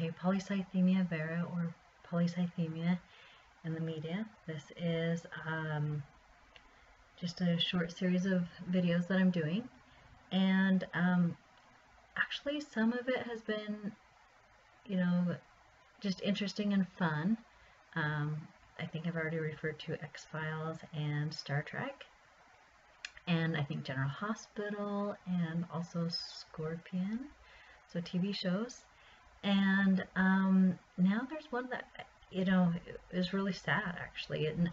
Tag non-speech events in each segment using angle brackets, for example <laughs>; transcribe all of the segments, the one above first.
Okay, polycythemia vera or polycythemia in the media. This is um, just a short series of videos that I'm doing. And um, actually some of it has been, you know, just interesting and fun. Um, I think I've already referred to X-Files and Star Trek. And I think General Hospital and also Scorpion, so TV shows. And um, now there's one that, you know, is really sad actually. And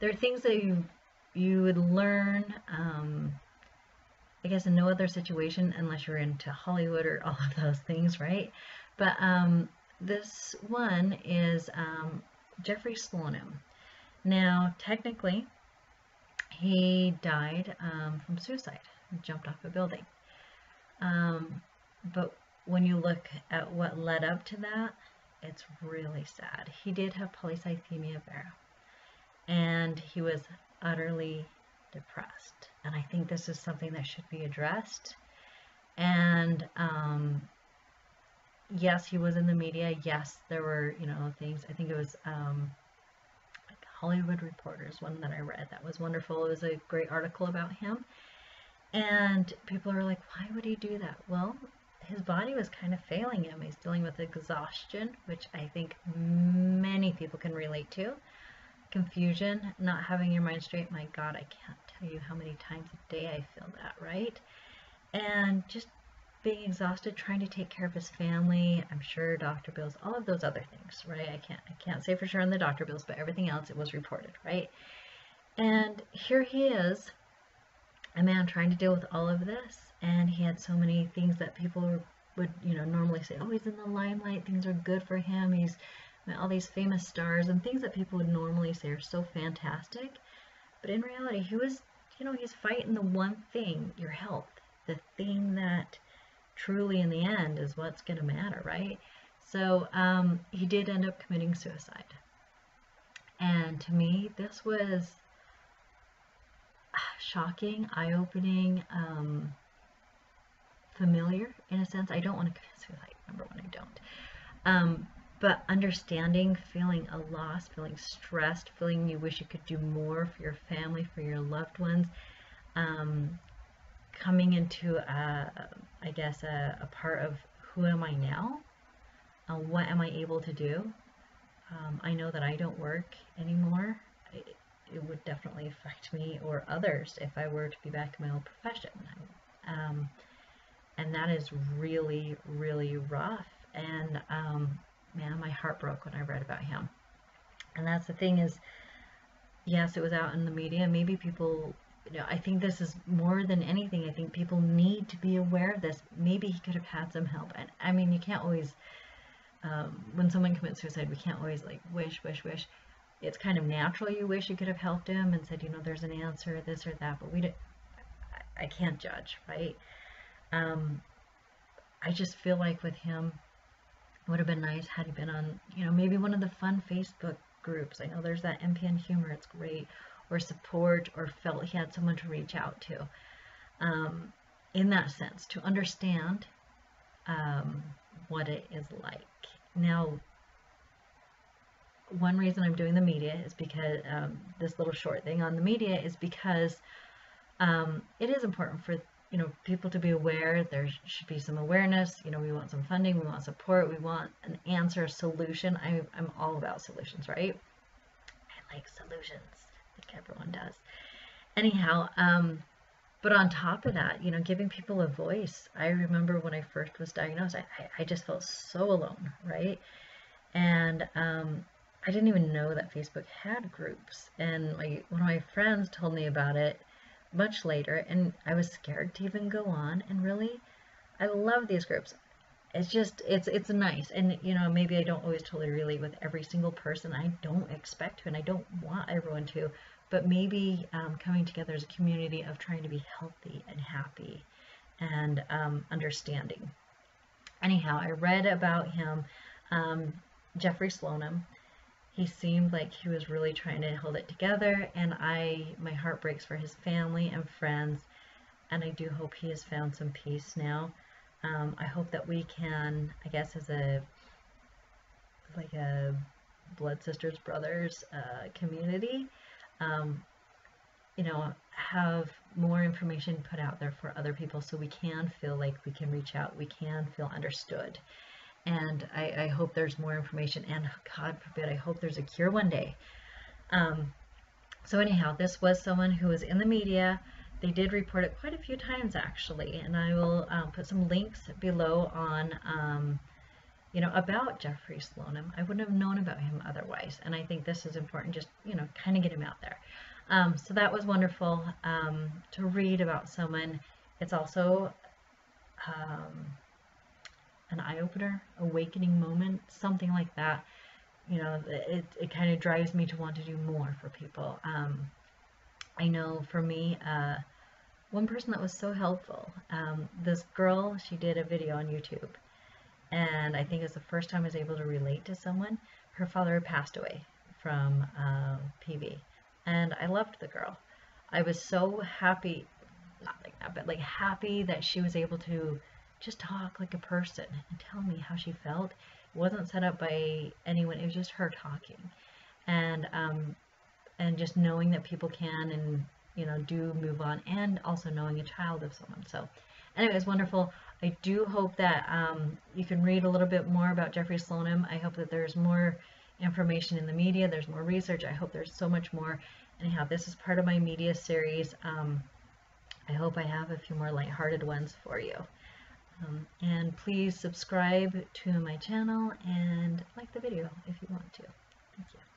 there are things that you, you would learn, um, I guess, in no other situation unless you're into Hollywood or <laughs> all of those things, right? But um, this one is um, Jeffrey Slonim. Now, technically, he died um, from suicide. Jumped off a building. Um, but when you look at what led up to that, it's really sad. He did have polycythemia vera, and he was utterly depressed. And I think this is something that should be addressed. And um, yes, he was in the media. Yes, there were, you know, things. I think it was um, like Hollywood Reporters, one that I read. That was wonderful. It was a great article about him. And people are like, why would he do that? Well, his body was kind of failing him. He's dealing with exhaustion, which I think many people can relate to. Confusion, not having your mind straight. My God, I can't tell you how many times a day I feel that, right? And just being exhausted, trying to take care of his family, I'm sure doctor bills, all of those other things, right? I can't I can't say for sure on the doctor bills, but everything else it was reported, right? And here he is, a man trying to deal with all of this, and he had so many things that people would, you know, normally say, oh, he's in the limelight, things are good for him, he's all these famous stars, and things that people would normally say are so fantastic. But in reality, he was, you know, he's fighting the one thing, your health, the thing that truly in the end is what's going to matter, right? So um, he did end up committing suicide. And to me, this was shocking, eye-opening, um, familiar in a sense. I don't want to commit suicide, number one, I don't. Um, but understanding, feeling a loss, feeling stressed, feeling you wish you could do more for your family, for your loved ones, um, coming into, a, I guess, a, a, part of who am I now? Uh, what am I able to do? Um, I know that I don't work anymore. It, it, would definitely affect me or others if I were to be back in my old profession. Um, and that is really, really rough. And um, man, my heart broke when I read about him. And that's the thing is, yes, it was out in the media. Maybe people you know, I think this is more than anything. I think people need to be aware of this. Maybe he could have had some help. And I mean, you can't always, um, when someone commits suicide, we can't always like wish, wish, wish. It's kind of natural. You wish you could have helped him and said, you know, there's an answer, this or that. But we don't. I can't judge, right? Um, I just feel like with him, it would have been nice had he been on, you know, maybe one of the fun Facebook groups. I know there's that MPN humor. It's great or support or felt he had someone to reach out to. Um, in that sense, to understand um, what it is like. Now, one reason I'm doing the media is because um, this little short thing on the media is because um, it is important for you know people to be aware. There should be some awareness. You know, we want some funding, we want support, we want an answer, a solution. I, I'm all about solutions, right? I like solutions I think everyone does. Anyhow, um, but on top of that, you know, giving people a voice. I remember when I first was diagnosed, I, I just felt so alone, right? And um, I didn't even know that Facebook had groups. And my, one of my friends told me about it much later, and I was scared to even go on. And really, I love these groups. It's just, it's it's nice. And, you know, maybe I don't always totally relate with every single person. I don't expect to, and I don't want everyone to but maybe um, coming together as a community of trying to be healthy and happy and um, understanding. Anyhow, I read about him, um, Jeffrey Slonim. He seemed like he was really trying to hold it together, and I, my heart breaks for his family and friends, and I do hope he has found some peace now. Um, I hope that we can, I guess, as a like a blood sisters brothers uh, community um, you know have more information put out there for other people so we can feel like we can reach out we can feel understood and I, I hope there's more information and god forbid i hope there's a cure one day um, so anyhow this was someone who was in the media they did report it quite a few times actually and i will um, put some links below on um, you know, about Jeffrey Slonim. I wouldn't have known about him otherwise. And I think this is important, just, you know, kind of get him out there. Um, so that was wonderful um, to read about someone. It's also um, an eye opener, awakening moment, something like that. You know, it, it kind of drives me to want to do more for people. Um, I know for me, uh, one person that was so helpful, um, this girl, she did a video on YouTube and I think it's the first time I was able to relate to someone. Her father had passed away from um, PV, and I loved the girl. I was so happy, not like that, but like happy that she was able to just talk like a person and tell me how she felt. It wasn't set up by anyone; it was just her talking, and um, and just knowing that people can and you know do move on, and also knowing a child of someone. So, anyway, it was wonderful. I do hope that um, you can read a little bit more about Jeffrey Slonim. I hope that there's more information in the media, there's more research. I hope there's so much more. Anyhow, this is part of my media series. Um, I hope I have a few more lighthearted ones for you. Um, and please subscribe to my channel and like the video if you want to. Thank you.